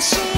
心。